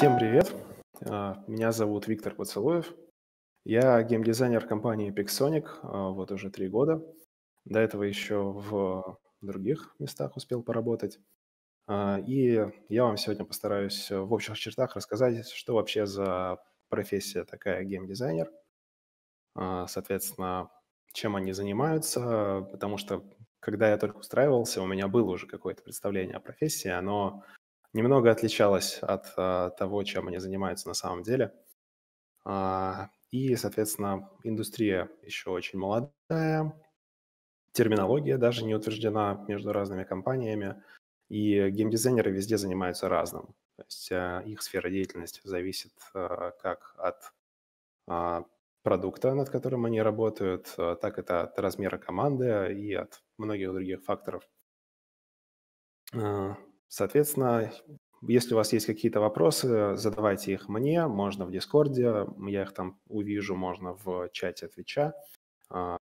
Всем привет! А, Меня зовут Виктор Поцелуев. Я геймдизайнер компании Pixonic а, вот уже три года. До этого еще в других местах успел поработать. А, И я вам сегодня постараюсь в общих чертах рассказать, что вообще за профессия такая геймдизайнер. Соответственно, чем они занимаются, потому что когда я только устраивался, у меня было уже какое-то представление о профессии, оно немного отличалось от а, того, чем они занимаются на самом деле. А, И, соответственно, индустрия еще очень молодая, терминология даже не утверждена между разными компаниями, и геймдизайнеры везде занимаются разным. То есть а, их сфера деятельности зависит а, как от а, продукта, над которым они работают, а, так это от размера команды и от многих других факторов. Соответственно, если у вас есть какие-то вопросы, задавайте их мне, можно в Дискорде, я их там увижу, можно в чате Твича. А,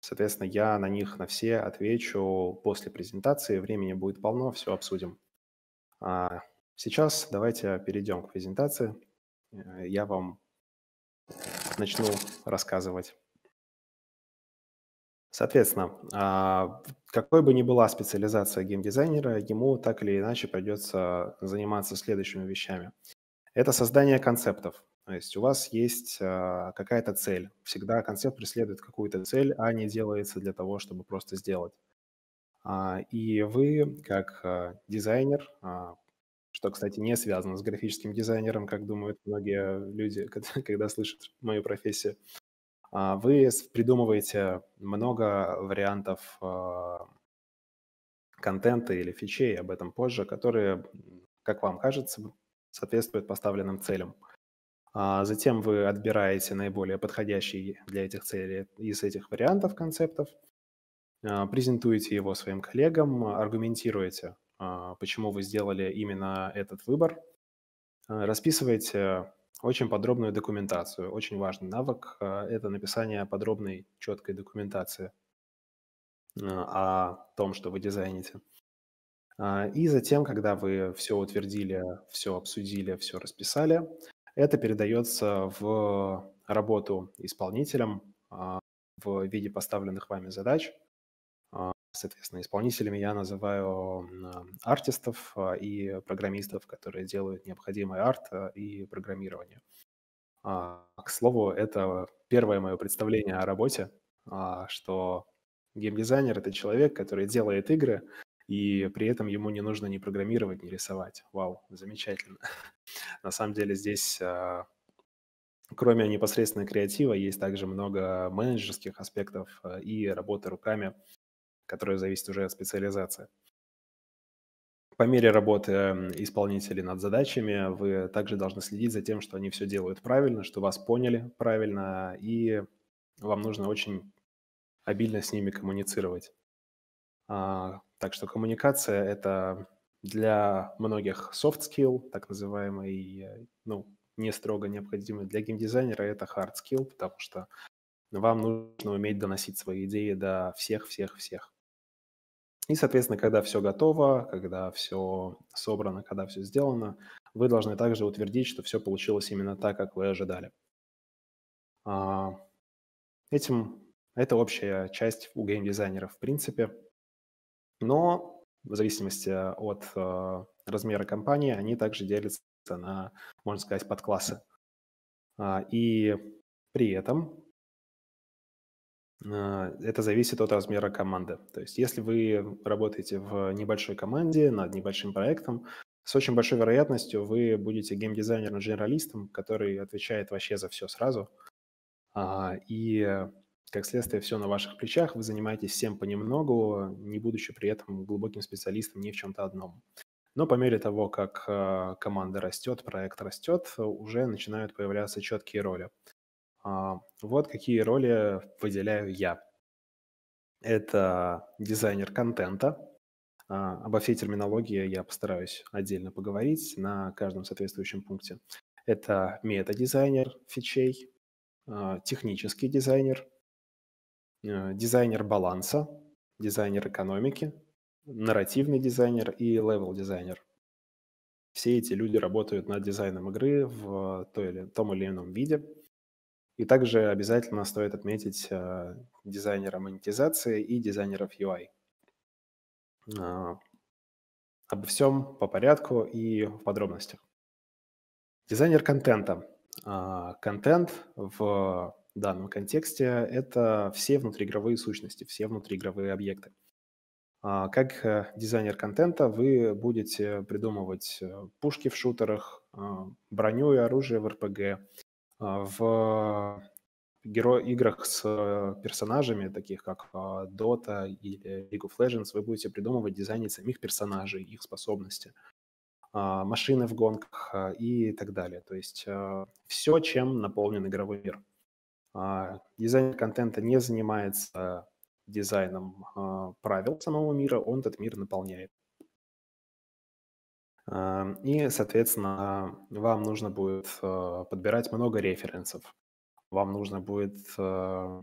Соответственно, я на них на все отвечу после презентации, времени будет полно, все обсудим. А, Сейчас давайте перейдем к презентации. Э, Я вам начну рассказывать. Соответственно, а, какой бы ни была специализация геймдизайнера, ему так или иначе придется заниматься следующими вещами. Это создание концептов. То есть у вас есть а, какая-то цель. Всегда концепт преследует какую-то цель, а не делается для того, чтобы просто сделать. А, И вы, как дизайнер, что, кстати, не связано с графическим дизайнером, как думают многие люди, когда слышат мою профессию, вы с- придумываете много вариантов а, контента или фичей, об этом позже, которые, как вам кажется, соответствуют поставленным целям. А Затем вы отбираете наиболее подходящий для этих целей из этих вариантов концептов, а, презентуете его своим коллегам, аргументируете, а, почему вы сделали именно этот выбор, а, расписываете очень подробную документацию. Очень важный навык а, – это написание подробной, четкой документации а, о том, что вы дизайните. А, И затем, когда вы все утвердили, все обсудили, все расписали, это передается в работу исполнителям в виде поставленных вами задач. Соответственно, исполнителями я называю а, артистов а, и программистов, которые делают необходимый арт а, и программирование. К слову, это первое мое представление о работе, что геймдизайнер – это человек, который делает игры, и при этом ему не нужно ни программировать, ни рисовать. Вау, замечательно. На самом деле здесь, кроме непосредственно креатива, есть также много менеджерских аспектов и работы руками, которая зависит уже от специализации. По мере работы м, исполнителей над задачами вы также должны следить за тем, что они все делают правильно, что вас поняли правильно, и вам нужно очень обильно с ними коммуницировать. А, Так что коммуникация – это для многих soft skill, так называемый, э, ну, не строго необходимый. Для геймдизайнера это hard skill, потому что вам нужно уметь доносить свои идеи до всех-всех-всех. И, соответственно, когда все готово, когда все собрано, когда все сделано, вы должны также утвердить, что все получилось именно так, как вы ожидали. А, Этим это общая часть у геймдизайнера в принципе. Но в зависимости от э, размера компании они также делятся на, можно сказать, подклассы. А, И при этом а, Это зависит от размера команды. То есть, если вы работаете в небольшой команде над небольшим проектом, с очень большой вероятностью вы будете геймдизайнером-дженералистом, который отвечает вообще за все сразу. А, И, как следствие, все на ваших плечах, вы занимаетесь всем понемногу, не будучи при этом глубоким специалистом ни в чем-то одном. Но по мере того, как а, команда растет, проект растет, уже начинают появляться четкие роли. А, Вот какие роли выделяю я. Это дизайнер контента. А, Обо всей терминологии я постараюсь отдельно поговорить на каждом соответствующем пункте. Это мета-дизайнер фичей, а, технический дизайнер, дизайнер баланса, дизайнер экономики, нарративный дизайнер и левел-дизайнер. все эти люди работают над дизайном игры в той или, том или ином виде. И также обязательно стоит отметить э, дизайнера монетизации и дизайнеров UI. Э, обо всем по порядку и в подробностях. Дизайнер контента. Э, контент в данном контексте – это все внутриигровые сущности, все внутриигровые объекты. А, как э, дизайнер контента вы будете придумывать э, пушки в шутерах, а, броню и оружие в РПГ, а, в геро играх с э, персонажами, таких как Dota или League of Legends, вы будете придумывать, дизайнить самих персонажей, их способности, машины в гонках и так далее. То есть все, чем наполнен игровой мир. Дизайнер контента не занимается дизайном э, правил самого мира, он этот мир наполняет. Э, и, соответственно, вам нужно будет э, подбирать много референсов, вам нужно будет э,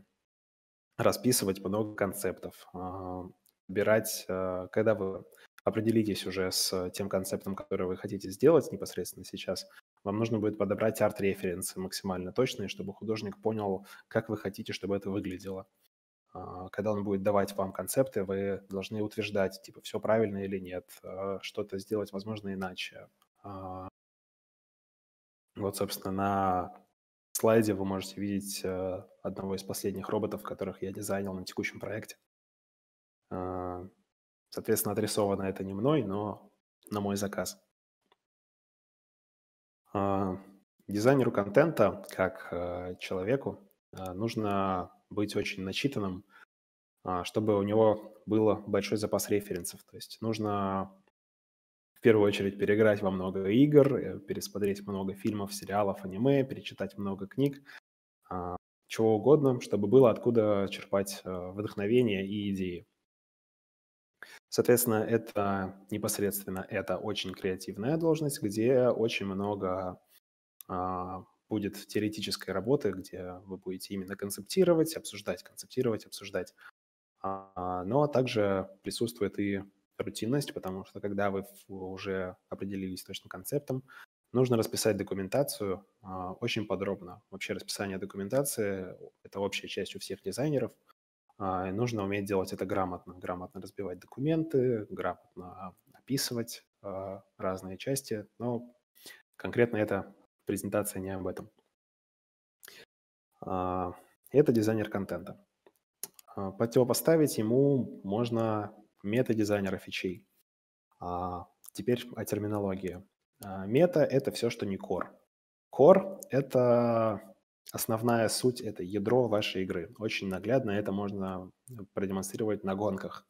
расписывать много концептов, э, подбирать, э, когда вы определитесь уже с тем концептом, который вы хотите сделать непосредственно сейчас, вам нужно будет подобрать арт-референсы максимально точные, чтобы художник понял, как вы хотите, чтобы это выглядело. А, когда он будет давать вам концепты, вы должны утверждать, типа, все правильно или нет, а, что-то сделать, возможно, иначе. А, вот, собственно, на слайде вы можете видеть э, одного из последних роботов, которых я дизайнил на текущем проекте. Соответственно, отрисовано это не мной, но на мой заказ. Дизайнеру контента, как э, человеку, нужно быть очень начитанным, а, чтобы у него был большой запас референсов. То есть нужно в первую очередь переиграть во много игр, э, пересмотреть много фильмов, сериалов, аниме, перечитать много книг, а, чего угодно, чтобы было откуда черпать э, вдохновение и идеи. Соответственно, это непосредственно это очень креативная должность, где очень много а, будет теоретической работы, где вы будете именно концептировать, обсуждать, концептировать, обсуждать. А, но также присутствует и рутинность, потому что когда вы уже определились точно концептом, нужно расписать документацию а, очень подробно. Вообще расписание документации – это общая часть у всех дизайнеров. А, и нужно уметь делать это грамотно, грамотно разбивать документы, грамотно описывать разные части, но конкретно это презентация не об этом. А, это дизайнер контента. А, противопоставить ему можно мета-дизайнера фичей. А, теперь о терминологии. Мета – это все, что не core. Core – это основная суть, это ядро вашей игры. Очень наглядно это можно продемонстрировать на гонках.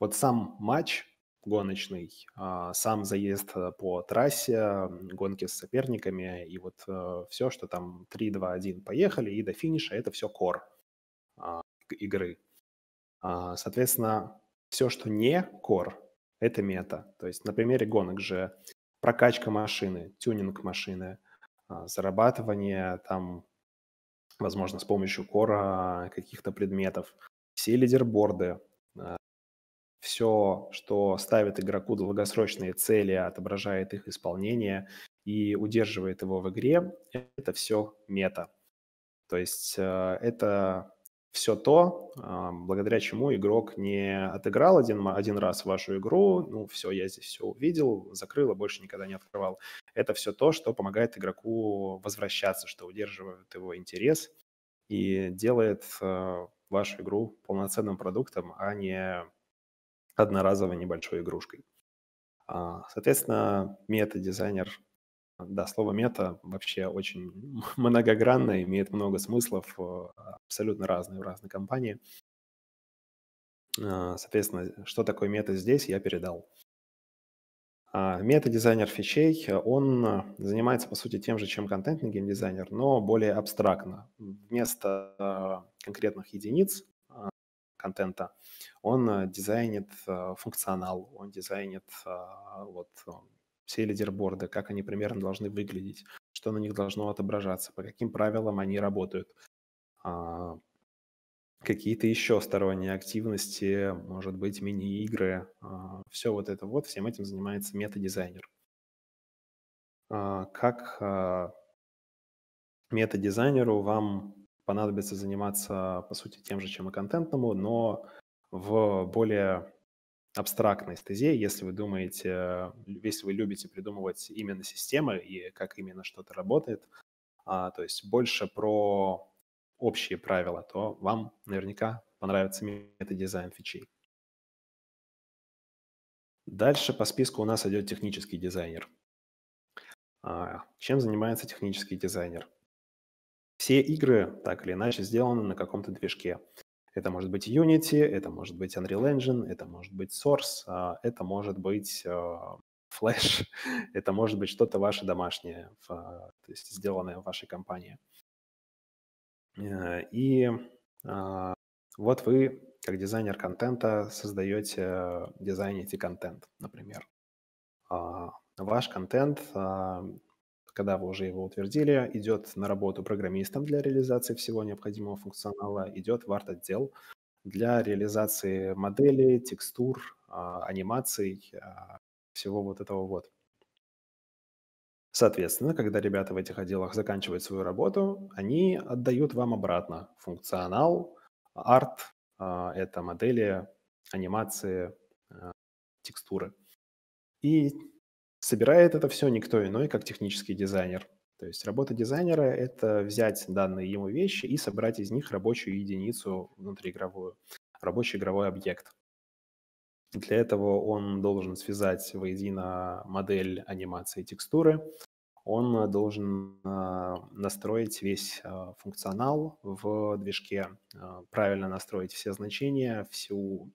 Вот сам матч гоночный, а, сам заезд э, по трассе, гонки с соперниками и вот э, все, что там 3, 2, 1 поехали и до финиша, это все кор а, игры. А, соответственно, все, что не кор, это мета. То есть на примере гонок же прокачка машины, тюнинг машины, зарабатывание там, возможно, с помощью кора каких-то предметов, все лидерборды, все, что ставит игроку долгосрочные цели, отображает их исполнение и удерживает его в игре, это все мета. То есть э, это все то, а, благодаря чему игрок не отыграл один, один раз вашу игру, ну все, я здесь все увидел, закрыл, и больше никогда не открывал. Это все то, что помогает игроку возвращаться, что удерживает его интерес и делает э, вашу игру полноценным продуктом, а не одноразовой небольшой игрушкой. А, соответственно, мета-дизайнер, да, слово мета вообще очень многогранное, имеет много смыслов, э, абсолютно разные в разной компании. А, соответственно, что такое мета здесь, я передал. А, мета-дизайнер фичей, он занимается, по сути, тем же, чем контентный геймдизайнер, но более абстрактно. Вместо конкретных единиц контента, он э, дизайнит э, функционал, он дизайнит э, вот все лидерборды, как они примерно должны выглядеть, что на них должно отображаться, по каким правилам они работают, а, какие-то еще сторонние активности, может быть, мини-игры, а, все вот это вот, всем этим занимается мета-дизайнер. а, как а, мета-дизайнеру вам понадобится заниматься, по сути, тем же, чем и контентному, но в более абстрактной стезе, если вы думаете, если вы любите придумывать именно системы и как именно что-то работает, а, то есть больше про общие правила, то вам наверняка понравится мета-дизайн фичей. Дальше по списку у нас идет технический дизайнер. А, чем занимается технический дизайнер? Все игры так или иначе сделаны на каком-то движке. Это может быть Unity, это может быть Unreal Engine, это может быть Source, а, это может быть а, Flash, это может быть что-то ваше домашнее, то есть сделанное в вашей компании. Э, и вот вы, как дизайнер контента, создаете, дизайните контент, например. Ваш контент когда вы уже его утвердили, идет на работу программистом для реализации всего необходимого функционала, идет в арт-отдел для реализации моделей, текстур, а, анимаций, а, всего вот этого вот. Соответственно, когда ребята в этих отделах заканчивают свою работу, они отдают вам обратно функционал, арт, а, это модели, анимации, текстуры. И Собирает это все никто иной, как технический дизайнер. То есть работа дизайнера – это взять данные ему вещи и собрать из них рабочую единицу внутриигровую, рабочий игровой объект. Для этого он должен связать воедино модель анимации текстуры, он должен э, настроить весь э, функционал в движке, э, правильно настроить все значения, всю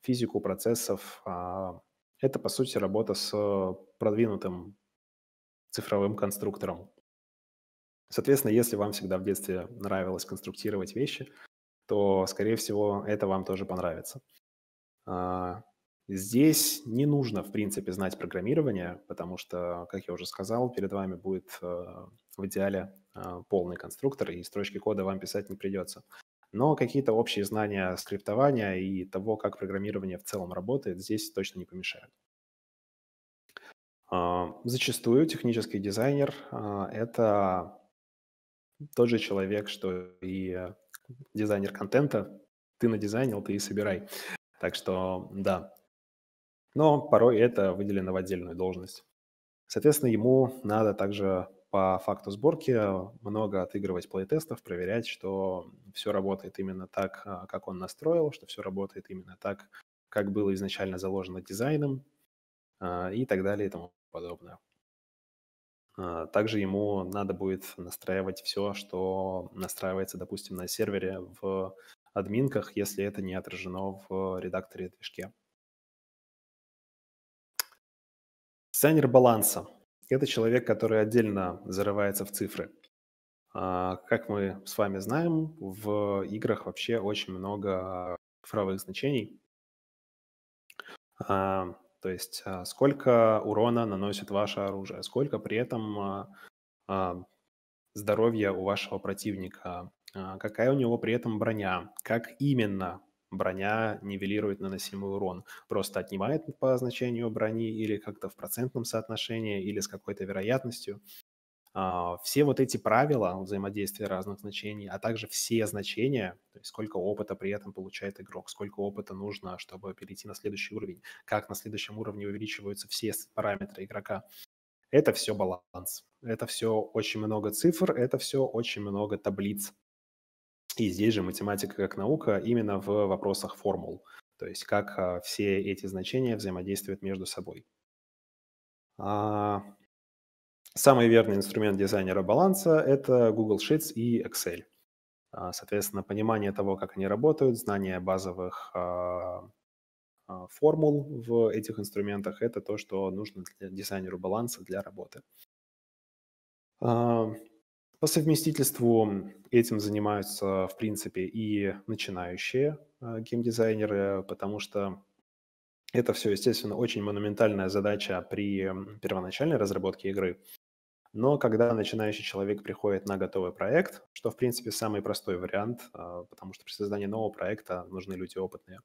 физику процессов, а, это, по сути, работа с э, продвинутым цифровым конструктором. Соответственно, если вам всегда в детстве нравилось конструктировать вещи, то, скорее всего, это вам тоже понравится. А, здесь не нужно, в принципе, знать программирование, потому что, как я уже сказал, перед вами будет э, в идеале э, полный конструктор, и строчки кода вам писать не придется но какие-то общие знания скриптования и того, как программирование в целом работает, здесь точно не помешают. А, зачастую технический дизайнер а, – это тот же человек, что и дизайнер контента. Ты надизайнил, ты и собирай. Так что да. Но порой это выделено в отдельную должность. Соответственно, ему надо также по факту сборки много отыгрывать плейтестов, проверять, что все работает именно так, а, как он настроил, что все работает именно так, как было изначально заложено дизайном а, и так далее и тому подобное. А, также ему надо будет настраивать все, что настраивается, допустим, на сервере в админках, если это не отражено в редакторе движке. Дизайнер баланса – это человек, который отдельно зарывается в цифры. А, как мы с вами знаем, в играх вообще очень много цифровых значений. А, то есть а, сколько урона наносит ваше оружие, сколько при этом здоровья у вашего противника, какая у него при этом броня, как именно броня нивелирует наносимый урон. Просто отнимает по значению брони или как-то в процентном соотношении, или с какой-то вероятностью. А, все вот эти правила взаимодействия разных значений, а также все значения, то есть сколько опыта при этом получает игрок, сколько опыта нужно, чтобы перейти на следующий уровень, как на следующем уровне увеличиваются все параметры игрока. Это все баланс. Это все очень много цифр, это все очень много таблиц. И здесь же математика как наука именно в вопросах формул, то есть как а, все эти значения взаимодействуют между собой. А, самый верный инструмент дизайнера баланса – это Google Sheets и Excel. А, соответственно, понимание того, как они работают, знание базовых формул в этих инструментах – это то, что нужно для дизайнеру баланса для работы. А, по совместительству этим занимаются, в принципе, и начинающие э, геймдизайнеры, потому что это все, естественно, очень монументальная задача при первоначальной разработке игры. Но когда начинающий человек приходит на готовый проект, что, в принципе, самый простой вариант, э, потому что при создании нового проекта нужны люди опытные,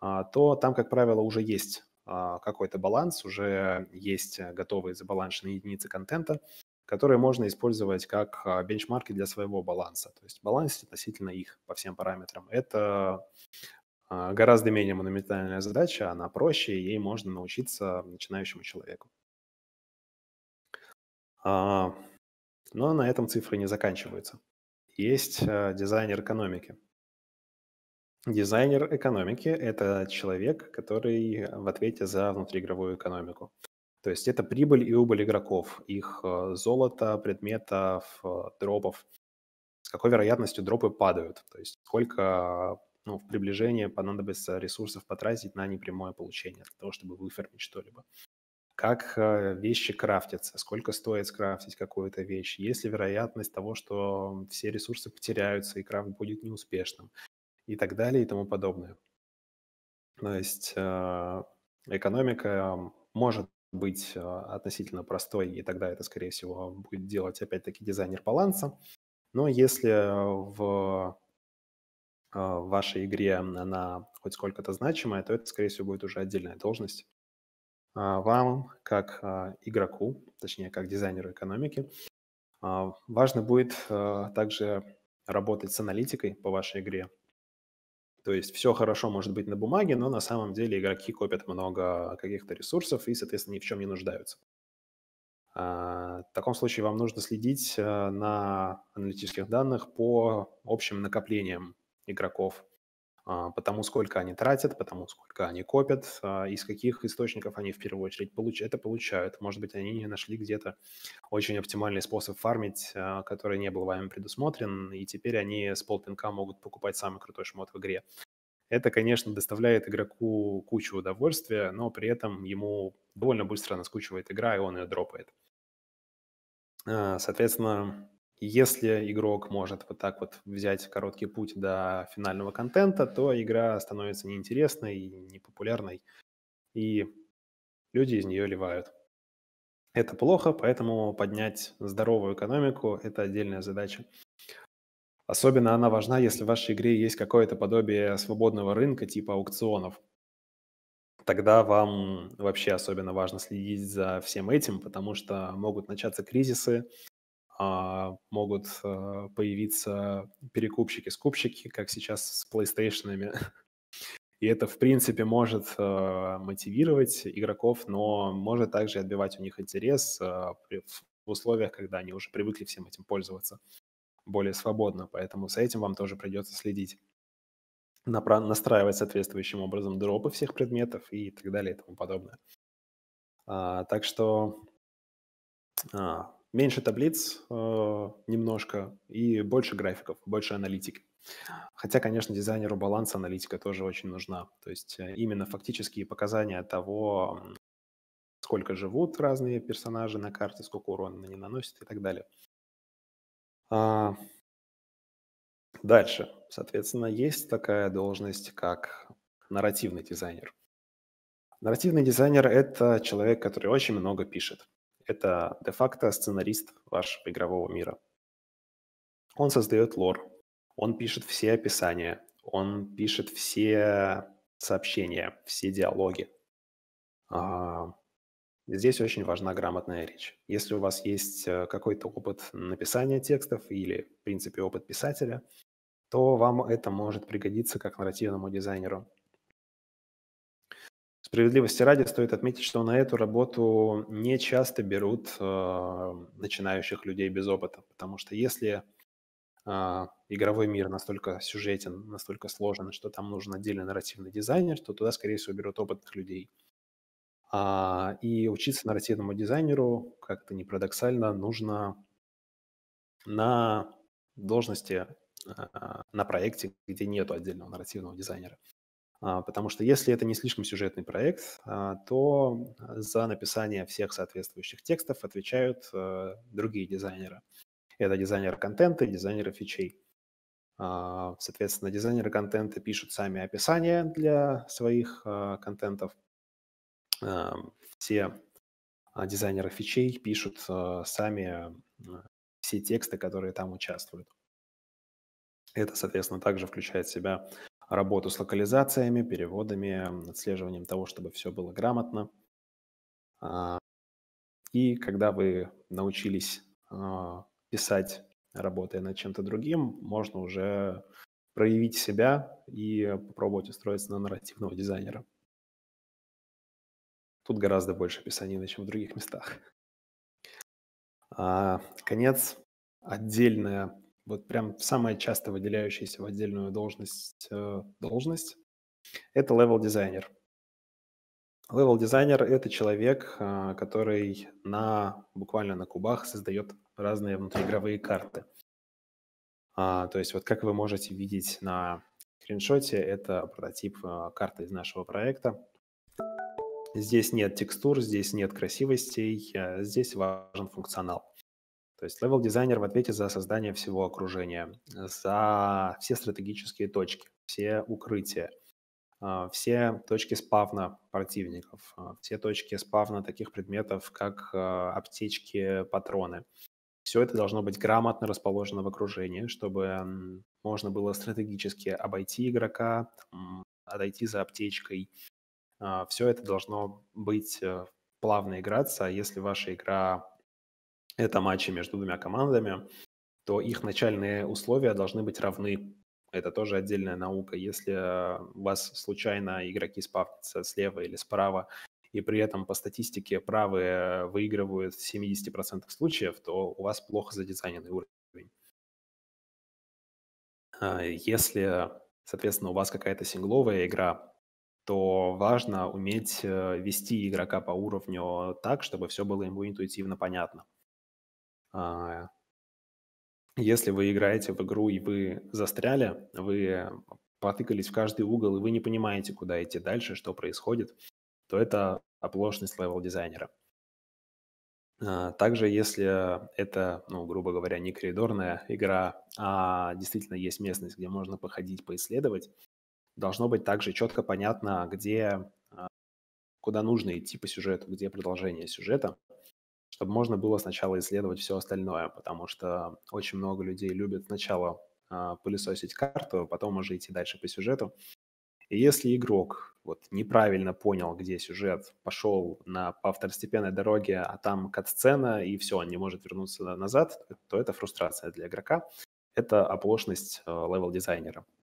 а, то там, как правило, уже есть какой-то баланс, уже есть готовые забаланшенные единицы контента, которые можно использовать как бенчмарки для своего баланса. То есть баланс относительно их по всем параметрам. Это гораздо менее монументальная задача, она проще, и ей можно научиться начинающему человеку. Но на этом цифры не заканчиваются. Есть дизайнер экономики – Дизайнер экономики– это человек, который в ответе за внутриигровую экономику. То есть это прибыль и убыль игроков, их э, золото, предметов, э, дропов. С какой вероятностью дропы падают, то есть сколько ну, в приближении понадобится ресурсов потратить на непрямое получение для того, чтобы выфермить что-либо. Как э, вещи крафтятся, сколько стоит скрафтить какую-то вещь, есть ли вероятность того, что все ресурсы потеряются и крафт будет неуспешным и так далее и тому подобное. То есть э, экономика может быть э, относительно простой, и тогда это, скорее всего, будет делать опять-таки дизайнер баланса. Но если в э, вашей игре она хоть сколько-то значимая, то это, скорее всего, будет уже отдельная должность. А вам, как игроку, точнее, как дизайнеру экономики, важно будет также работать с аналитикой по вашей игре, то есть все хорошо может быть на бумаге, но на самом деле игроки копят много каких-то ресурсов и, соответственно, ни в чем не нуждаются. А, в таком случае вам нужно следить э, на аналитических данных по общим накоплениям игроков, а, по тому, сколько они тратят, по тому, сколько они копят, а, из каких источников они в первую очередь это получают. Может быть, они нашли где-то очень оптимальный способ фармить, а, который не был вами предусмотрен, и теперь они с полпинка могут покупать самый крутой шмот в игре. Это, конечно, доставляет игроку кучу удовольствия, но при этом ему довольно быстро наскучивает игра, и он ее дропает. Соответственно, если игрок может вот так вот взять короткий путь до финального контента, то игра становится неинтересной, непопулярной, и люди из нее ливают. Это плохо, поэтому поднять здоровую экономику – это отдельная задача. Особенно она важна, если в вашей игре есть какое-то подобие свободного рынка типа аукционов. Тогда вам вообще особенно важно следить за всем этим, потому что могут начаться кризисы, могут а, появиться перекупщики-скупщики, как сейчас с PlayStation. И это, в принципе, может а, мотивировать игроков, но может также отбивать у них интерес в условиях, когда они уже привыкли всем этим пользоваться более свободно. Поэтому с этим вам тоже придется следить. Настраивать соответствующим образом дропы всех предметов и так далее и тому подобное. Так что меньше таблиц э, немножко и больше графиков, больше аналитики. Хотя, конечно, дизайнеру баланса аналитика тоже очень нужна. То есть э, именно фактические показания того, сколько живут разные персонажи на карте, сколько урона они наносят и так далее. А... Дальше, соответственно, есть такая должность, как нарративный дизайнер. Нарративный дизайнер – это человек, который очень много пишет это де-факто сценарист вашего игрового мира. Он создает лор, он пишет все описания, он пишет все сообщения, все диалоги. А, здесь очень важна грамотная речь. Если у вас есть э, какой-то опыт написания текстов или, в принципе, опыт писателя, то вам это может пригодиться как нарративному дизайнеру. Справедливости ради стоит отметить, что на эту работу не часто берут э, начинающих людей без опыта, потому что если э, игровой мир настолько сюжетен, настолько сложен, что там нужен отдельный нарративный дизайнер, то туда, скорее всего, берут опытных людей. А, и учиться нарративному дизайнеру, как-то не парадоксально, нужно на должности, э, на проекте, где нет отдельного нарративного дизайнера. А, потому что если это не слишком сюжетный проект, а, то за написание всех соответствующих текстов отвечают э, другие дизайнеры. Это дизайнеры контента и дизайнеры фичей. А, соответственно, дизайнеры контента пишут сами описания для своих контентов. Все дизайнеры фичей пишут сами все тексты, которые там участвуют. Это, соответственно, также включает в себя работу с локализациями, переводами, отслеживанием того, чтобы все было грамотно. А, и когда вы научились а, писать, работая над чем-то другим, можно уже проявить себя и попробовать устроиться на нарративного дизайнера. Тут гораздо больше писанины, чем в других местах. А, конец, отдельная, вот прям самая часто выделяющаяся в отдельную должность, э, должность – это левел-дизайнер. Левел-дизайнер – это человек, а, который на, буквально на кубах создает разные внутриигровые карты. А, то есть вот как вы можете видеть на скриншоте, это прототип а, карты из нашего проекта. Здесь нет текстур, здесь нет красивостей, здесь важен функционал. То есть левел-дизайнер в ответе за создание всего окружения, за все стратегические точки, все укрытия, а, все точки спавна противников, а, все точки спавна таких предметов, как аптечки, патроны. Все это должно быть грамотно расположено в окружении, чтобы можно было стратегически обойти игрока, отойти за аптечкой, а, все это должно быть э, плавно играться. А если ваша игра – это матчи между двумя командами, то их начальные условия должны быть равны. Это тоже отдельная наука. Если у вас случайно игроки спавнятся слева или справа, и при этом по статистике правые выигрывают в 70% случаев, то у вас плохо задизайненный уровень. А, если, соответственно, у вас какая-то сингловая игра, то важно уметь э, вести игрока по уровню так, чтобы все было ему интуитивно понятно. А, если вы играете в игру и вы застряли, вы потыкались в каждый угол, и вы не понимаете, куда идти дальше, что происходит, то это оплошность левел-дизайнера. А, также, если это, ну, грубо говоря, не коридорная игра, а действительно есть местность, где можно походить, поисследовать, должно быть также четко понятно, где, а, куда нужно идти по сюжету, где продолжение сюжета, чтобы можно было сначала исследовать все остальное, потому что очень много людей любят сначала а, пылесосить карту, потом уже идти дальше по сюжету. И если игрок вот неправильно понял, где сюжет, пошел на, по второстепенной дороге, а там кат-сцена, и все, он не может вернуться назад, то это фрустрация для игрока. Это оплошность левел-дизайнера. А,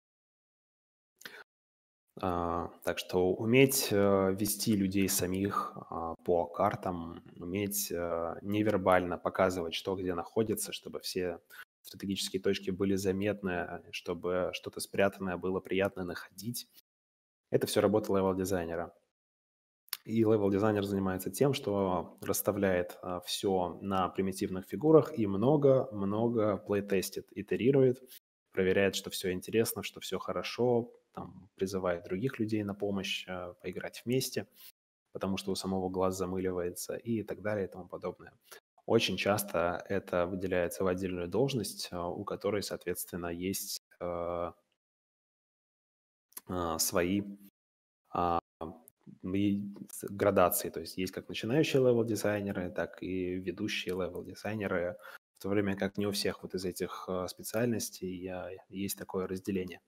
так что уметь э, вести людей самих а, по картам, уметь э, невербально показывать, что где находится, чтобы все стратегические точки были заметны, чтобы что-то спрятанное было приятно находить. Это все работа левел-дизайнера. И левел-дизайнер занимается тем, что расставляет а, все на примитивных фигурах и много-много плейтестит, итерирует, проверяет, что все интересно, что все хорошо, там, призывает других людей на помощь, э, поиграть вместе, потому что у самого глаз замыливается и так далее и тому подобное. Очень часто это выделяется в отдельную должность, э, у которой, соответственно, есть э, свои э, градации. То есть есть как начинающие левел-дизайнеры, так и ведущие левел-дизайнеры, в то время как не у всех вот из этих специальностей есть такое разделение.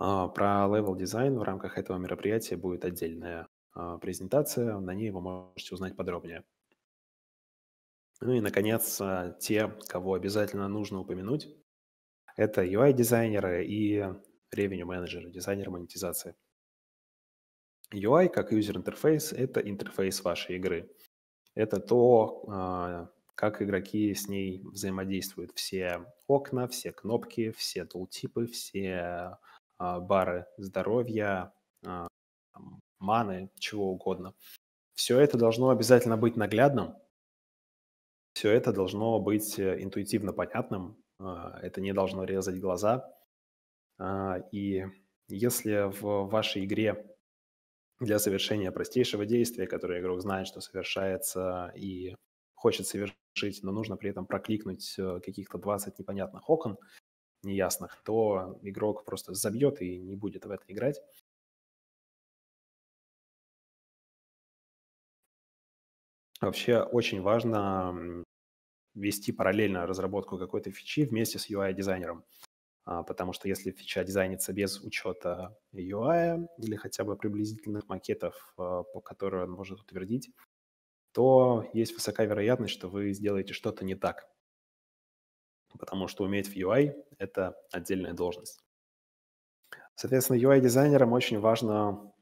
А, про level дизайн в рамках этого мероприятия будет отдельная а, презентация, на ней вы можете узнать подробнее. Ну и, наконец, а, те, кого обязательно нужно упомянуть, это UI-дизайнеры и revenue-менеджеры, дизайнеры монетизации. UI, как user-интерфейс, это интерфейс вашей игры. Это то, как игроки с ней взаимодействуют. Все окна, все кнопки, все тултипы, все бары здоровья, а, маны, чего угодно. Все это должно обязательно быть наглядным, все это должно быть э, интуитивно понятным, а, это не должно резать глаза. И если в вашей игре для совершения простейшего действия, которое игрок знает, что совершается и хочет совершить, но нужно при этом прокликнуть э, каких-то 20 непонятных окон, неясных, то игрок просто забьет и не будет в это играть. Вообще очень важно вести параллельно разработку какой-то фичи вместе с UI-дизайнером. а, потому что если фича дизайнится без учета UI или хотя бы приблизительных макетов, а, по которым он может утвердить, то есть высокая вероятность, что вы сделаете что-то не так. Потому что уметь в UI – это отдельная должность. Соответственно, UI-дизайнерам очень важно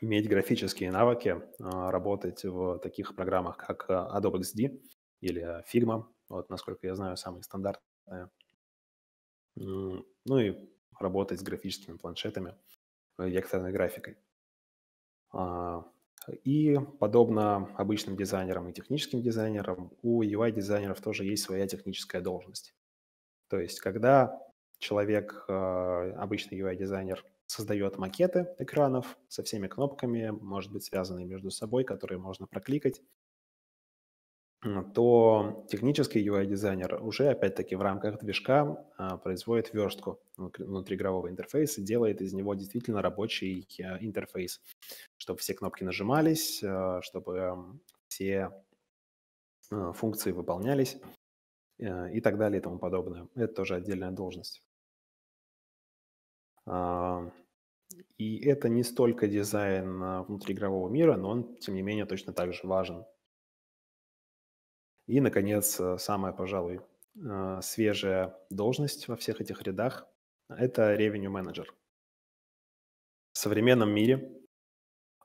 иметь графические навыки, а, работать в таких программах, как Adobe XD или Figma, вот, насколько я знаю, самые стандартные ну и работать с графическими планшетами, векторной графикой. И подобно обычным дизайнерам и техническим дизайнерам, у UI-дизайнеров тоже есть своя техническая должность. То есть, когда человек, а, обычный UI-дизайнер, создает макеты экранов со всеми кнопками, может быть, связанные между собой, которые можно прокликать, то технический UI-дизайнер уже, опять-таки, в рамках движка а, производит верстку внутриигрового интерфейса, делает из него действительно рабочий а, интерфейс, чтобы все кнопки нажимались, а, чтобы все функции выполнялись и так далее и тому подобное. Это тоже отдельная должность. И это не столько дизайн внутриигрового мира, но он, тем не менее, точно так же важен – и, наконец, э, самая, пожалуй, э, свежая должность во всех этих рядах – это revenue менеджер. В современном мире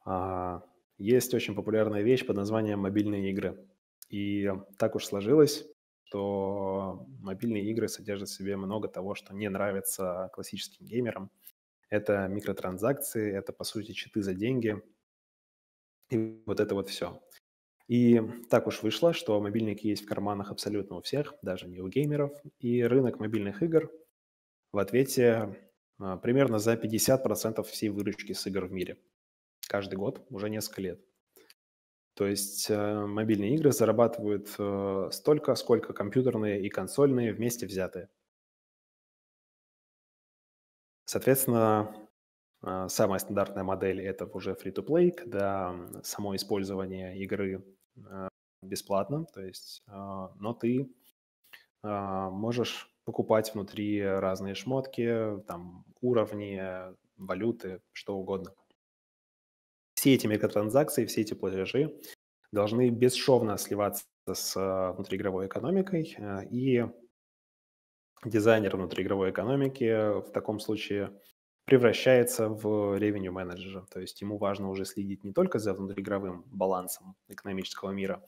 а, есть очень популярная вещь под названием мобильные игры. И так уж сложилось, что мобильные игры содержат в себе много того, что не нравится классическим геймерам. Это микротранзакции, это, по сути, читы за деньги. И вот это вот все. И так уж вышло, что мобильники есть в карманах абсолютно у всех, даже не у геймеров. И рынок мобильных игр в ответе а, примерно за 50% всей выручки с игр в мире. Каждый год, уже несколько лет. То есть э, мобильные игры зарабатывают э, столько, сколько компьютерные и консольные вместе взятые. Соответственно, а, самая стандартная модель – это уже free-to-play, когда само использование игры бесплатно, то есть, а, но ты можешь покупать внутри разные шмотки, там уровни, валюты, что угодно. Все эти микротранзакции, все эти платежи должны бесшовно сливаться с внутриигровой экономикой, и дизайнер внутриигровой экономики в таком случае превращается в revenue менеджера. То есть ему важно уже следить не только за внутриигровым балансом экономического мира,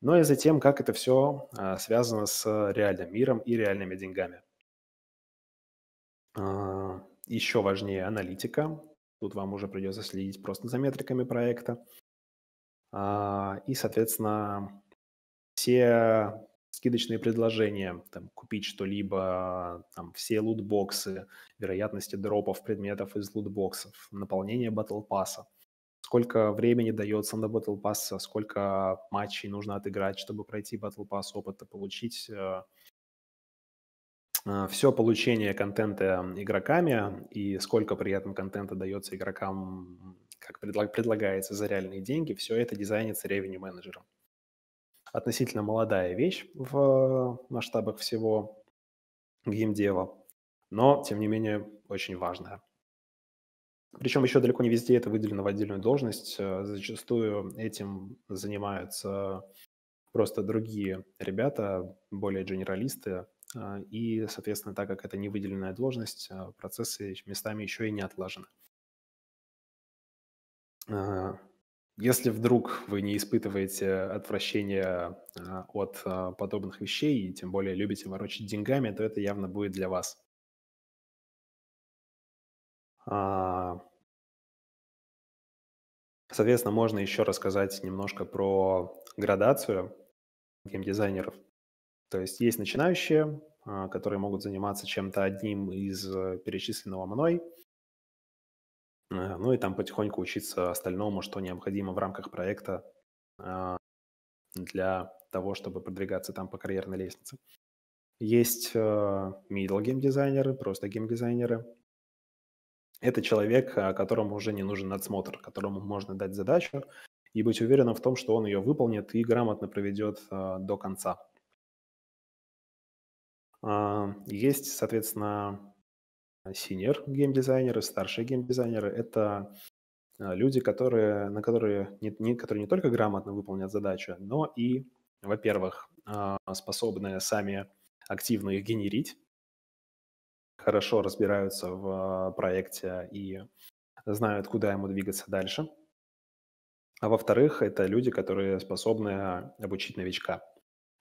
но и за тем, как это все а, связано с реальным миром и реальными деньгами. А, еще важнее аналитика. Тут вам уже придется следить просто за метриками проекта. А, и, соответственно, все скидочные предложения, там, купить что-либо, там, все лутбоксы, вероятности дропов предметов из лутбоксов, наполнение батл пасса, сколько времени дается на батл пасса, сколько матчей нужно отыграть, чтобы пройти батл пасс, опыта получить, э, э, все получение контента игроками и сколько при этом контента дается игрокам, как предлагается за реальные деньги, все это дизайнится ревеню менеджером относительно молодая вещь в масштабах всего геймдева, но, тем не менее, очень важная. Причем еще далеко не везде это выделено в отдельную должность. Э, зачастую этим занимаются просто другие ребята, более генералисты. Э, и, соответственно, так как это не выделенная должность, э, процессы местами еще и не отлажены. Если вдруг вы не испытываете отвращения а, от а, подобных вещей и тем более любите ворочать деньгами, то это явно будет для вас. А, соответственно, можно еще рассказать немножко про градацию геймдизайнеров. То есть есть начинающие, которые могут заниматься чем-то одним из э, перечисленного мной, ну и там потихоньку учиться остальному, что необходимо в рамках проекта а, для того, чтобы продвигаться там по карьерной лестнице. Есть э, middle геймдизайнеры, просто геймдизайнеры. Это человек, которому уже не нужен надсмотр, которому можно дать задачу и быть уверенным в том, что он ее выполнит и грамотно проведет э, до конца. А, есть, соответственно, senior геймдизайнеры, старшие геймдизайнеры. Это а, люди, которые, на которые не, не, которые не только грамотно выполнят задачу, но и, во-первых, а, способны сами активно их генерить, хорошо разбираются в проекте и знают, куда ему двигаться дальше. А во-вторых, это люди, которые способны обучить новичка.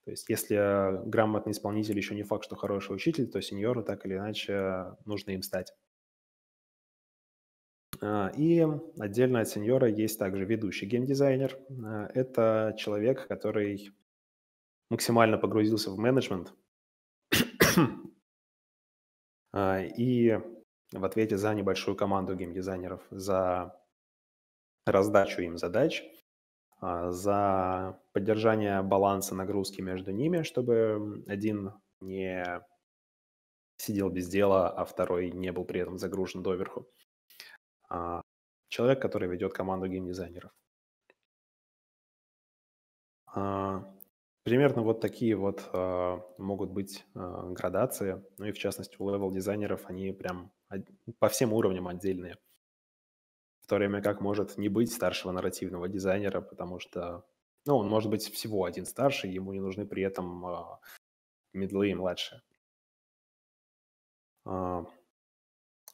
То есть если грамотный исполнитель еще не факт, что хороший учитель, то сеньору так или иначе нужно им стать. А, и отдельно от сеньора есть также ведущий геймдизайнер. А, это человек, который максимально погрузился в менеджмент а, и в ответе за небольшую команду геймдизайнеров, за раздачу им задач, за поддержание баланса нагрузки между ними, чтобы один не сидел без дела, а второй не был при этом загружен доверху. А, человек, который ведет команду геймдизайнеров. А, примерно вот такие вот а, могут быть градации. Ну и в частности у левел-дизайнеров они прям по всем уровням отдельные. В то время как может не быть старшего нарративного дизайнера, потому что, ну, он может быть всего один старший, ему не нужны при этом медлы и младшие.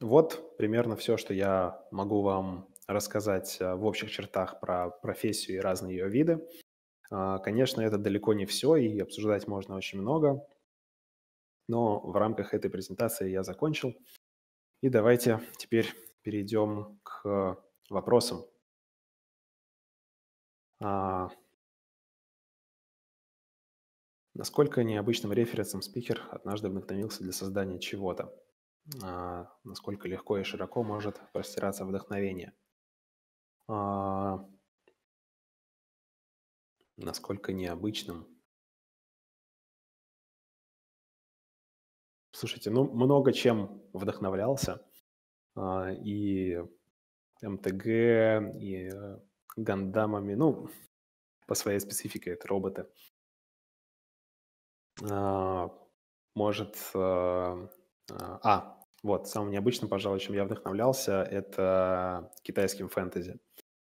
Вот примерно все, что я могу вам рассказать э, в общих чертах про профессию и разные ее виды. А, конечно, это далеко не все, и обсуждать можно очень много, но в рамках этой презентации я закончил. И давайте теперь перейдем к вопросам. А, насколько необычным референсом спикер однажды вдохновился для создания чего-то? А, насколько легко и широко может простираться вдохновение. А, насколько необычным. Слушайте, ну много чем вдохновлялся. А, и МТГ, и гандамами. Ну, по своей специфике это роботы. Может, а, а, вот, самым необычным, пожалуй, чем я вдохновлялся, это китайским фэнтези.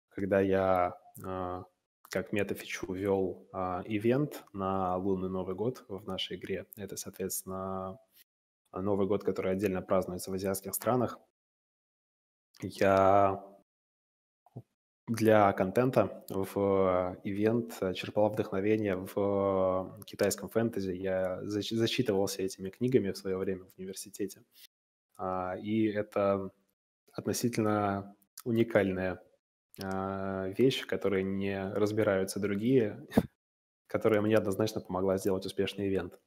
Когда я а, как метафичу ввел а, ивент на лунный Новый год в нашей игре. Это, соответственно, Новый год, который отдельно празднуется в азиатских странах. Я для контента в ивент черпал вдохновение в китайском фэнтези. Я зачитывался этими книгами в свое время в университете. А, и это относительно уникальная а, вещь, в которой не разбираются другие, которая мне однозначно помогла сделать успешный ивент.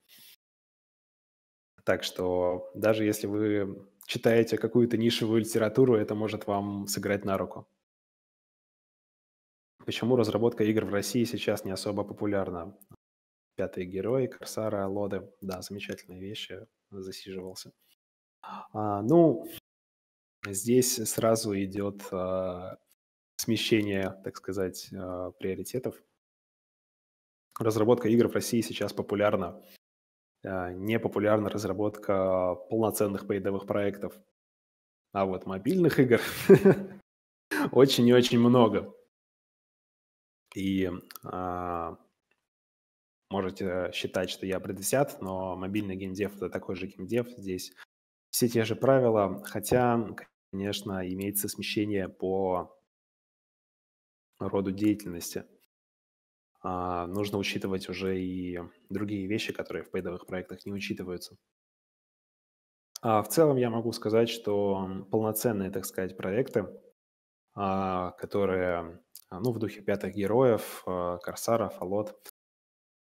Так что даже если вы читаете какую-то нишевую литературу, это может вам сыграть на руку. Почему разработка игр в России сейчас не особо популярна? Пятый герой, Корсара, Лоды. Да, замечательные вещи, засиживался. А, ну, здесь сразу идет а, смещение, так сказать, а, приоритетов. Разработка игр в России сейчас популярна. А, не популярна разработка полноценных пейдовых проектов. А вот мобильных игр очень и очень много. И а, можете считать, что я предвзят, но мобильный геймдев – это такой же геймдев. Здесь все те же правила, хотя, конечно, имеется смещение по роду деятельности. А, нужно учитывать уже и другие вещи, которые в пейдовых проектах не учитываются. А в целом я могу сказать, что полноценные, так сказать, проекты, а, которые а, ну, в духе пятых героев, а, Корсара, Фалот,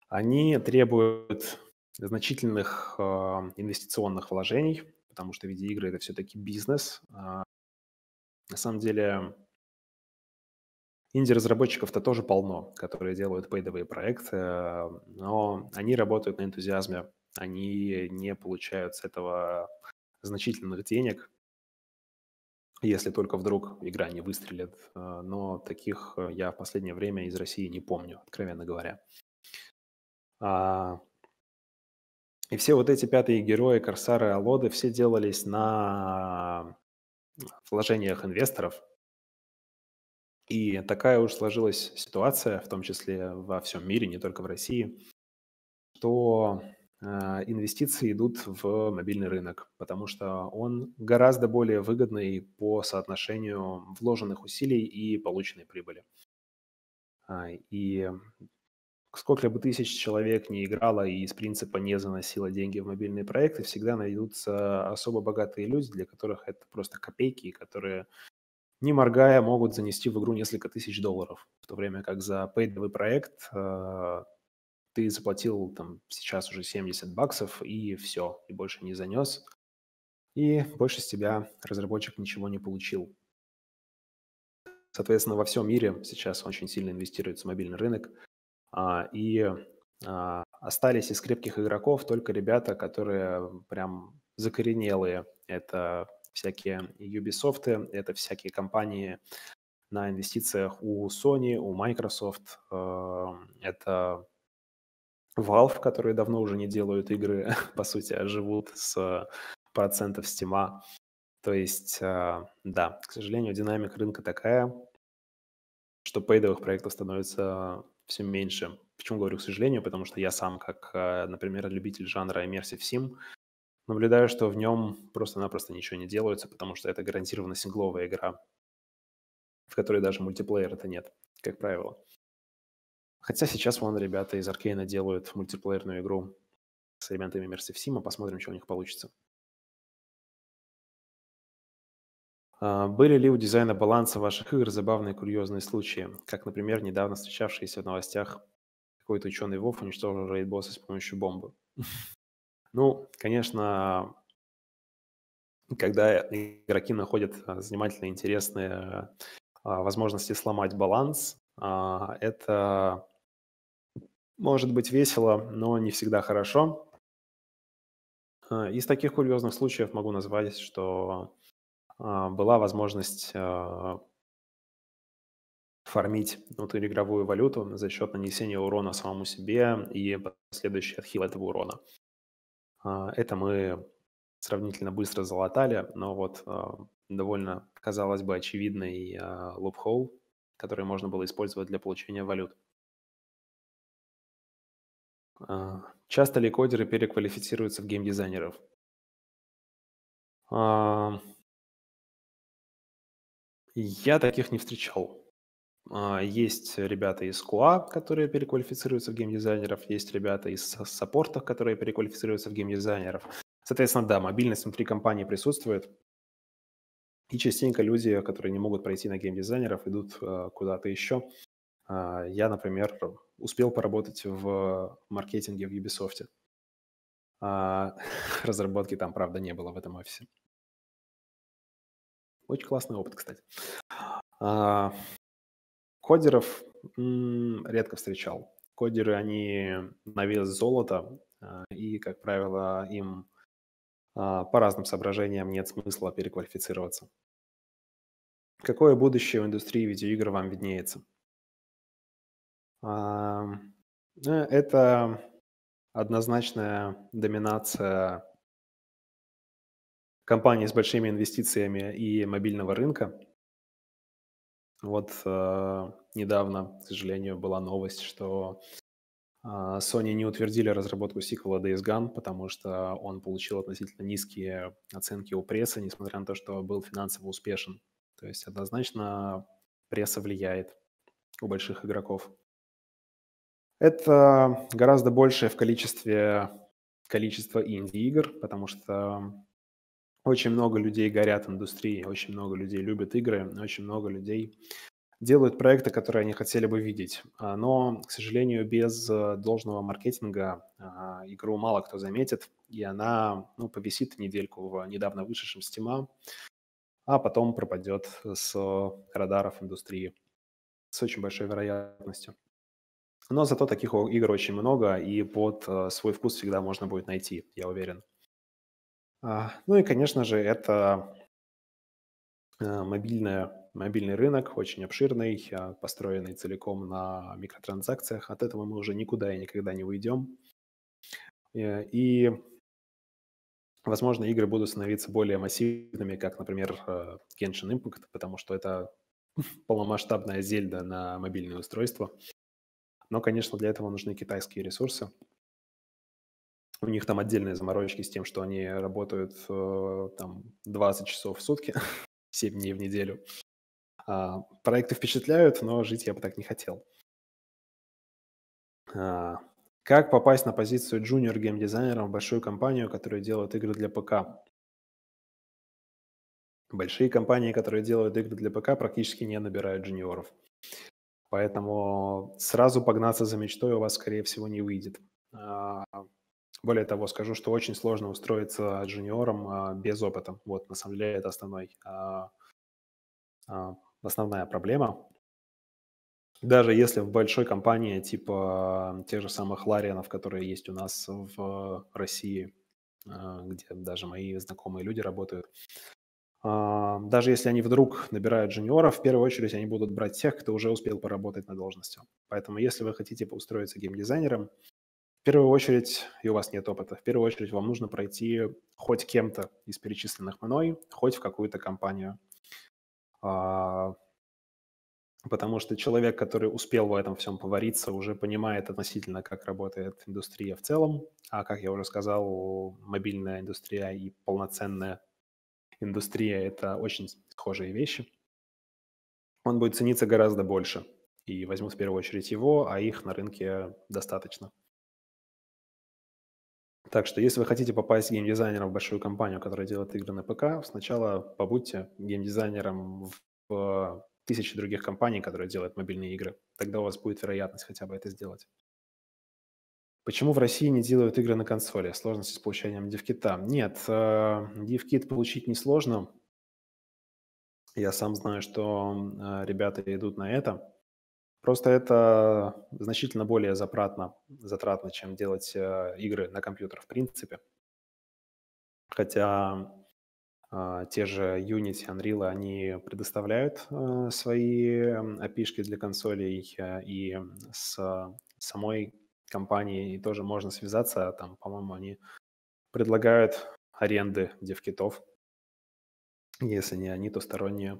они требуют значительных инвестиционных вложений, потому что видеоигры – это все-таки бизнес. На самом деле инди-разработчиков-то тоже полно, которые делают пейдовые проекты, но они работают на энтузиазме, они не получают с этого значительных денег, если только вдруг игра не выстрелит. Э, но таких э, я в последнее время из России не помню, откровенно говоря. А, И все вот эти пятые герои, корсары, алоды, все делались на вложениях инвесторов. И такая уж сложилась ситуация, в том числе во всем мире, не только в России, что а, инвестиции идут в мобильный рынок, потому что он гораздо более выгодный по соотношению вложенных усилий и полученной прибыли. А, и сколько бы тысяч человек не играло и из принципа не заносило деньги в мобильные проекты, всегда найдутся особо богатые люди, для которых это просто копейки, которые, не моргая, могут занести в игру несколько тысяч долларов, в то время как за пейдовый проект а, ты заплатил там сейчас уже 70 баксов и все, и больше не занес, и больше с тебя разработчик ничего не получил. Соответственно, во всем мире сейчас очень сильно инвестируется в мобильный рынок, а, и а, остались из крепких игроков только ребята, которые прям закоренелые. Это всякие Ubisoft, это всякие компании на инвестициях у Sony, у Microsoft, э, это Valve, которые давно уже не делают игры, по сути, а живут с процентов Steam. То есть, а, да, к сожалению, динамика рынка такая, что пейдовых проектов становится все меньше. Почему говорю к сожалению? Потому что я сам, как, а, например, любитель жанра Immersive Sim, наблюдаю, что в нем просто-напросто ничего не делается, потому что это гарантированно сингловая игра, в которой даже мультиплеера-то нет, как правило. Хотя сейчас вон ребята из Аркейна делают мультиплеерную игру с элементами Immersive Sim, посмотрим, что у них получится. А, были ли у дизайна баланса ваших игр забавные курьезные случаи, как, например, недавно встречавшиеся в новостях какой-то ученый Вов уничтожил рейд-босса с помощью бомбы? Ну, конечно, когда игроки находят а, занимательные, интересные а, возможности сломать баланс, это может быть весело, но не всегда хорошо. А, из таких курьезных случаев могу назвать, что а, была возможность а, фармить внутриигровую валюту за счет нанесения урона самому себе и последующий отхил этого урона. Это мы сравнительно быстро залатали, но вот довольно, казалось бы, очевидный лупхол, который можно было использовать для получения валют. А, часто ли кодеры переквалифицируются в геймдизайнеров? А, я таких не встречал. А, есть ребята из QA, которые переквалифицируются в геймдизайнеров, есть ребята из саппорта, которые переквалифицируются в геймдизайнеров. Соответственно, да, мобильность внутри компании присутствует. И частенько люди, которые не могут пройти на геймдизайнеров, идут куда-то еще. Я, например, успел поработать в маркетинге в Ubisoft. А, разработки там, правда, не было в этом офисе. Очень классный опыт, кстати. Кодеров редко встречал. Кодеры, они на вес золота, а, и, как правило, им а, по разным соображениям нет смысла переквалифицироваться. Какое будущее в индустрии видеоигр вам виднеется? Э, это однозначная доминация компаний с большими инвестициями и мобильного рынка. Вот э, недавно, к сожалению, была новость, что э, Sony не утвердили разработку сиквела Days Gone, потому что он получил относительно низкие оценки у прессы, несмотря на то, что был финансово успешен. То есть однозначно пресса влияет у больших игроков. Это гораздо большее в количестве количество инди-игр, потому что очень много людей горят индустрии, очень много людей любят игры, очень много людей делают проекты, которые они хотели бы видеть. А, но, к сожалению, без э, должного маркетинга а, игру мало кто заметит, и она ну, повисит недельку в недавно вышедшем Steam, а потом пропадет с радаров индустрии с очень большой вероятностью. Но зато таких игр очень много, и под э, свой вкус всегда можно будет найти, я уверен. А, ну и, конечно же, это э, мобильная, мобильный рынок, очень обширный, а, построенный целиком на микротранзакциях. От этого мы уже никуда и никогда не уйдем. Э, и, возможно, игры будут становиться более массивными, как, например, э, Genshin Impact, потому что это полномасштабная Зельда на мобильное устройство. Но, конечно, для этого нужны китайские ресурсы. У них там отдельные заморочки с тем, что они работают э, там 20 часов в сутки, 7 дней в неделю. А, проекты впечатляют, но жить я бы так не хотел. А, как попасть на позицию junior геймдизайнера в большую компанию, которая делает игры для ПК? Большие компании, которые делают игры для ПК, практически не набирают джуниоров. Поэтому сразу погнаться за мечтой у вас, скорее всего, не выйдет. А, более того, скажу, что очень сложно устроиться джуниором а, без опыта. Вот, на самом деле, это основной, а, основная проблема. Даже если в большой компании, типа тех же самых Ларианов, которые есть у нас в России, где даже мои знакомые люди работают, а, даже если они вдруг набирают джуниоров, в первую очередь они будут брать тех, кто уже успел поработать на должности. Поэтому если вы хотите устроиться геймдизайнером, в первую очередь, и у вас нет опыта, в первую очередь вам нужно пройти хоть кем-то из перечисленных мной, хоть в какую-то компанию. А, потому что человек, который успел в этом всем повариться, уже понимает относительно, как работает индустрия в целом. А как я уже сказал, мобильная индустрия и полноценная индустрия – это очень схожие вещи. Он будет цениться гораздо больше. И возьмут в первую очередь его, а их на рынке достаточно. Так что если вы хотите попасть геймдизайнером в большую компанию, которая делает игры на ПК, сначала побудьте геймдизайнером в тысячи других компаний, которые делают мобильные игры. Тогда у вас будет вероятность хотя бы это сделать. Почему в России не делают игры на консоли? Сложности с получением дивкита? Нет, э, дивкит получить несложно. Я сам знаю, что э, ребята идут на это. Просто это значительно более затратно, затратно чем делать э, игры на компьютер в принципе. Хотя те же Unity, Unreal, они предоставляют свои api для консолей, и с самой компании тоже можно связаться. Там, по-моему, они предлагают аренды девкитов. Если не они, то сторонние.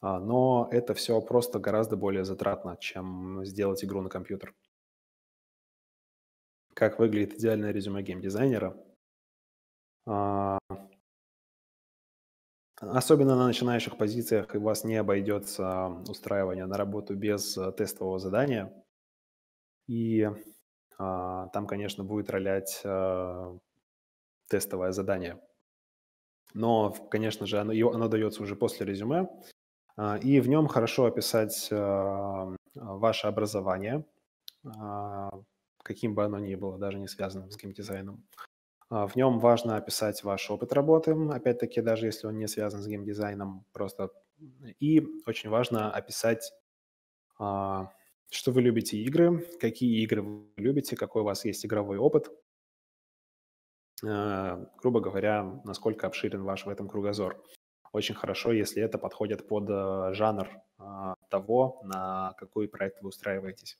А, но это все просто гораздо более затратно, чем сделать игру на компьютер. Как выглядит идеальное резюме геймдизайнера? А, особенно на начинающих позициях у вас не обойдется устраивание на работу без э, тестового задания. И а, там, конечно, будет ролять а, тестовое задание. Но, конечно же, оно, оно дается уже после резюме, и в нем хорошо описать ваше образование, каким бы оно ни было, даже не связанным с геймдизайном. В нем важно описать ваш опыт работы, опять-таки, даже если он не связан с геймдизайном, просто. И очень важно описать что вы любите игры, какие игры вы любите, какой у вас есть игровой опыт. Грубо говоря, насколько обширен ваш в этом кругозор. Очень хорошо, если это подходит под э, жанр э, того, на какой проект вы устраиваетесь.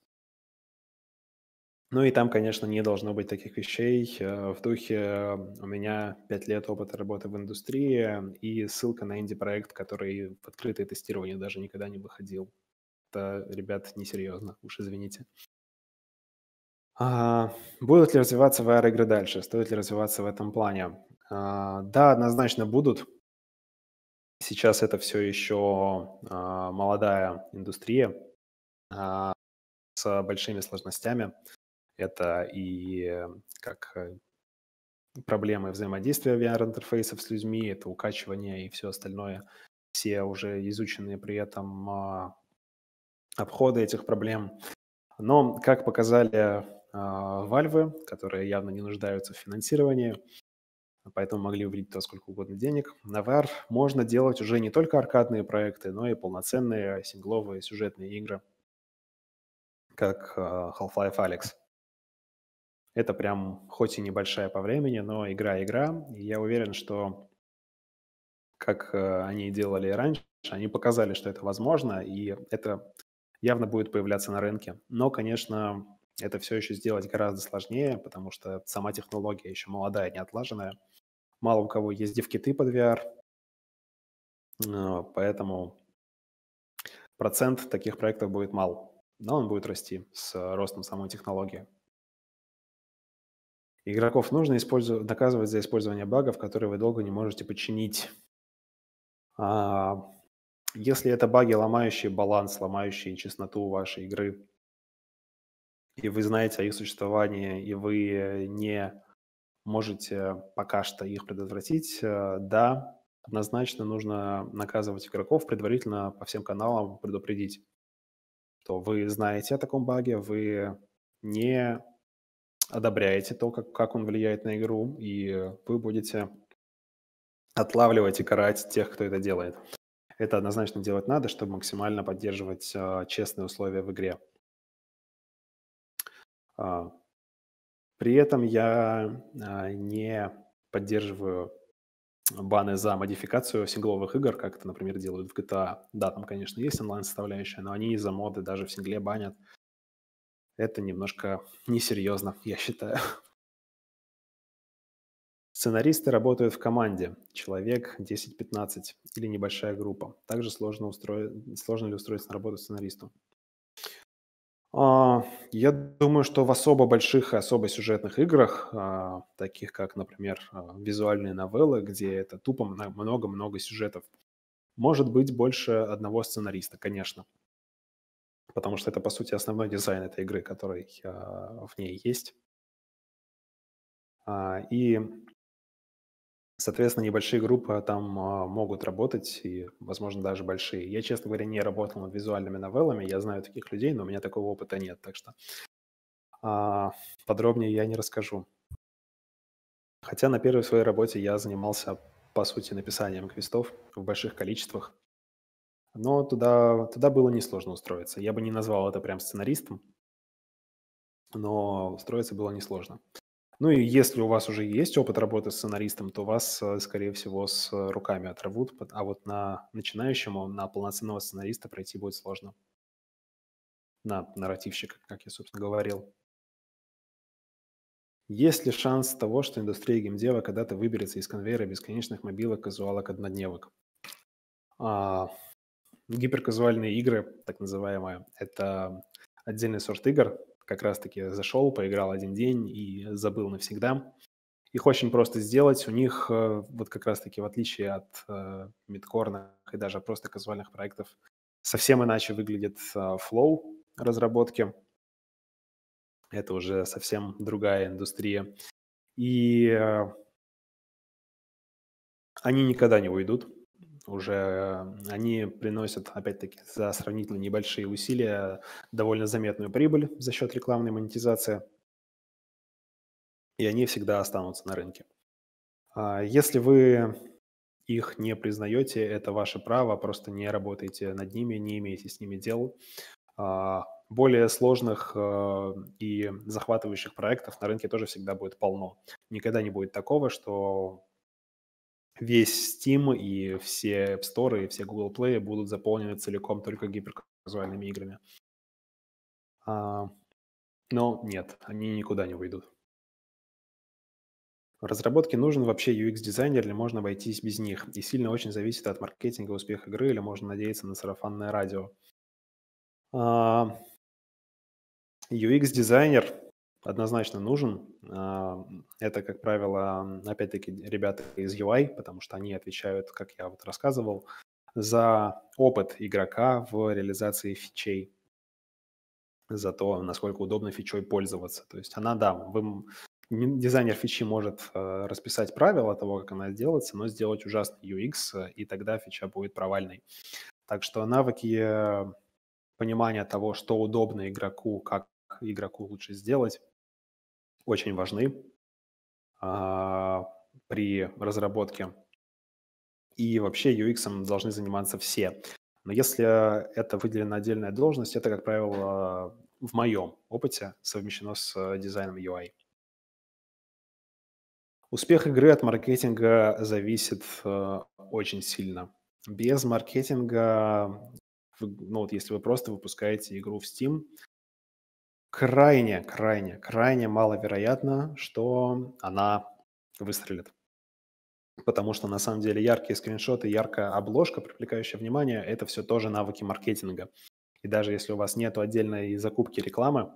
Ну и там, конечно, не должно быть таких вещей в духе «у меня 5 лет опыта работы в индустрии» и ссылка на инди-проект, который в открытое тестирование даже никогда не выходил это, ребят, несерьезно, уж извините. А, будут ли развиваться VR-игры дальше? Стоит ли развиваться в этом плане? А, да, однозначно будут. Сейчас это все еще а, молодая индустрия а, с большими сложностями. Это и как э, проблемы взаимодействия VR-интерфейсов с людьми, это укачивание и все остальное. Все уже изученные при этом а, обхода этих проблем. Но, как показали вальвы, которые явно не нуждаются в финансировании, поэтому могли увидеть то сколько угодно денег, на VR можно делать уже не только аркадные проекты, но и полноценные сингловые сюжетные игры, как Half-Life Alyx. Это прям, хоть и небольшая по времени, но игра-игра. И я уверен, что как они делали раньше, они показали, что это возможно, и это явно будет появляться на рынке. Но, конечно, Это все еще сделать гораздо сложнее, потому что сама технология еще молодая, не отлаженная. Мало у кого есть девкиты под VR, поэтому процент таких проектов будет мал, но он будет расти с ростом самой технологии. Игроков нужно использовать, доказывать за использование багов, которые вы долго не можете починить. А, если это баги, ломающие баланс, ломающие честноту вашей игры, и вы знаете о их существовании, и вы не можете пока что их предотвратить, э, да, однозначно нужно наказывать игроков, предварительно по всем каналам предупредить, что вы знаете о таком баге, вы не одобряете то, как, как он влияет на игру, и вы будете отлавливать и карать тех, кто это делает. Это однозначно делать надо, чтобы максимально поддерживать э, честные условия в игре. А, при этом я а, не поддерживаю баны за модификацию сингловых игр, как это, например, делают в GTA. Да, там, конечно, есть онлайн-составляющая, но они за моды даже в сингле банят. Это немножко несерьезно, я считаю. Сценаристы работают в команде, человек 10-15 или небольшая группа. Также сложно, устроить, сложно ли устроиться на работу сценаристу. А, я думаю, что в особо больших и особо сюжетных играх, а, таких как, например, а, визуальные новеллы, где это тупо много-много сюжетов, может быть больше одного сценариста, конечно. Потому что это, по сути, основной дизайн этой игры, который в ней есть. И Соответственно, небольшие группы там а, могут работать, и, возможно, даже большие. Я, честно говоря, не работал над визуальными новеллами, я знаю таких людей, но у меня такого опыта нет, так что а, подробнее я не расскажу. Хотя на первой своей работе я занимался, по сути, написанием квестов в больших количествах. Но туда, туда было несложно устроиться. Я бы не назвал это прям сценаристом, но устроиться было несложно. Ну и если у вас уже есть опыт работы с сценаристом, то вас, э, скорее всего, с э, руками оторвут, а вот на начинающему, на полноценного сценариста пройти будет сложно. На нарративщика, как я, собственно, говорил. Есть ли шанс того, что индустрия геймдева когда-то выберется из конвейера бесконечных мобилок, казуалок, однодневок? А, гиперказуальные игры, так называемые, это отдельный сорт игр, как раз-таки зашел, поиграл один день и забыл навсегда. Их очень просто сделать. У них э, вот как раз-таки в отличие от э, мидкорных и даже просто казуальных проектов совсем иначе выглядит э, Flow разработки. Это уже совсем другая индустрия. И они никогда не уйдут уже они приносят, опять-таки, за сравнительно небольшие усилия довольно заметную прибыль за счет рекламной монетизации, и они всегда останутся на рынке. А если вы их не признаете, это ваше право, просто не работаете над ними, не имеете с ними дел. А более сложных э, и захватывающих проектов на рынке тоже всегда будет полно. Никогда не будет такого, что весь Steam и все App Store и все Google Play будут заполнены целиком только гиперказуальными играми. А, но нет, они никуда не уйдут. В разработке нужен вообще UX-дизайнер или можно обойтись без них? И сильно очень зависит от маркетинга, успеха игры или можно надеяться на сарафанное радио. А, UX-дизайнер однозначно нужен. А, это, как правило, опять-таки ребята из UI, потому что они отвечают, как я вот рассказывал, за опыт игрока в реализации фичей, за то, насколько удобно фичой пользоваться. То есть она, да, вы, дизайнер фичи может э, расписать правила того, как она делается, но сделать ужасный UX, и тогда фича будет провальной. Так что навыки э, понимания того, что удобно игроку, как игроку лучше сделать, очень важны а, при разработке. И вообще UX должны заниматься все. Но если это выделена отдельная должность, это, как правило, в моем опыте совмещено с дизайном UI. Успех игры от маркетинга зависит э, очень сильно. Без маркетинга, ну вот если вы просто выпускаете игру в Steam, крайне, крайне, крайне маловероятно, что она выстрелит. Потому что на самом деле яркие скриншоты, яркая обложка, привлекающая внимание, это все тоже навыки маркетинга. И даже если у вас нет отдельной закупки рекламы,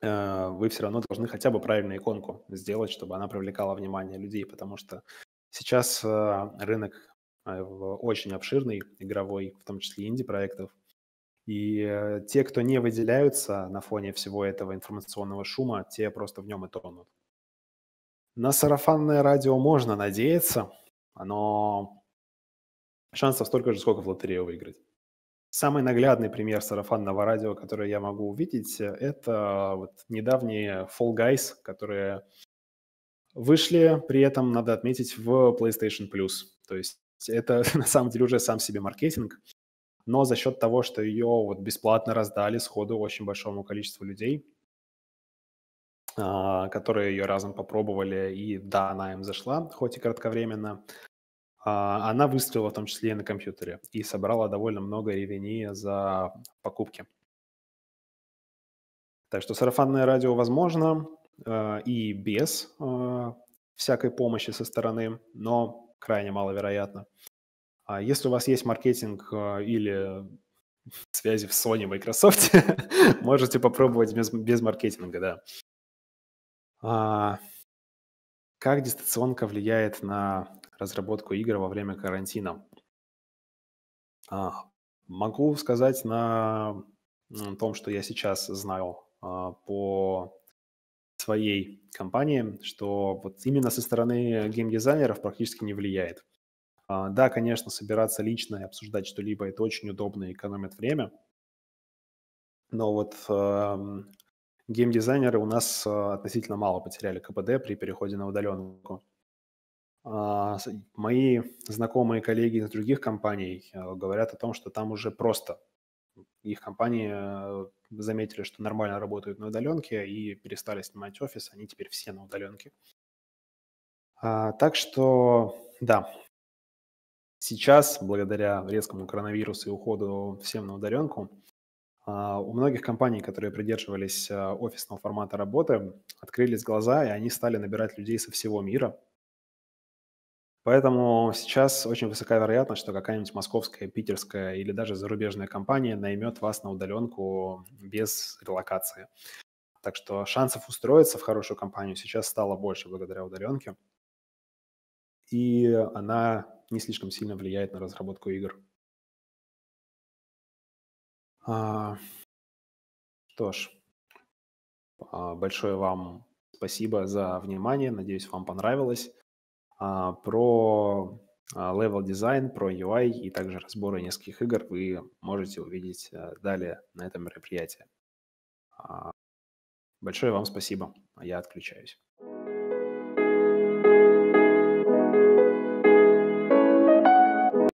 э, вы все равно должны хотя бы правильную иконку сделать, чтобы она привлекала внимание людей, потому что сейчас э, рынок э, очень обширный, игровой, в том числе инди-проектов, и те, кто не выделяются на фоне всего этого информационного шума, те просто в нем и тонут. На сарафанное радио можно надеяться, но шансов столько же, сколько в лотерею выиграть. Самый наглядный пример сарафанного радио, который я могу увидеть, это вот недавние Fall Guys, которые вышли, при этом, надо отметить, в PlayStation Plus. То есть это на самом деле уже сам себе маркетинг, но за счет того, что ее вот бесплатно раздали сходу очень большому количеству людей, а, которые ее разом попробовали, и да, она им зашла, хоть и кратковременно, а, она выстрелила в том числе и на компьютере и собрала довольно много ревени за покупки. Так что сарафанное радио возможно э, и без всякой помощи со стороны, но крайне маловероятно. А если у вас есть маркетинг э, или связи в Sony, Microsoft, можете попробовать без, без маркетинга, да. А, как дистанционка влияет на разработку игр во время карантина? А, могу сказать на том, что я сейчас знаю а, по своей компании, что вот именно со стороны геймдизайнеров практически не влияет. А, да, конечно, собираться лично и обсуждать что-либо это очень удобно и экономит время. Но вот геймдизайнеры у нас а, относительно мало потеряли КПД при переходе на удаленку. А, мои знакомые коллеги из других компаний а, говорят о том, что там уже просто их компании заметили, что нормально работают на удаленке и перестали снимать офис, они теперь все на удаленке. Так что, да, сейчас, благодаря резкому коронавирусу и уходу всем на удаленку, а, у многих компаний, которые придерживались а, офисного формата работы, открылись глаза, и они стали набирать людей со всего мира. Поэтому сейчас очень высока вероятность, что какая-нибудь московская, питерская или даже зарубежная компания наймет вас на удаленку без релокации. Так что шансов устроиться в хорошую компанию сейчас стало больше благодаря удаленке. И она не слишком сильно влияет на разработку игр. А, что ж, а, большое вам спасибо за внимание. Надеюсь, вам понравилось. А, про level дизайн, про UI и также разборы нескольких игр вы можете увидеть э, далее на этом мероприятии. Большое вам спасибо. Я отключаюсь.